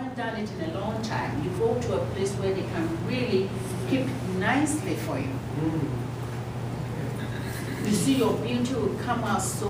haven't done it in a long time, you go to a place where they can really keep nicely for you. Mm. You see your beauty will come out so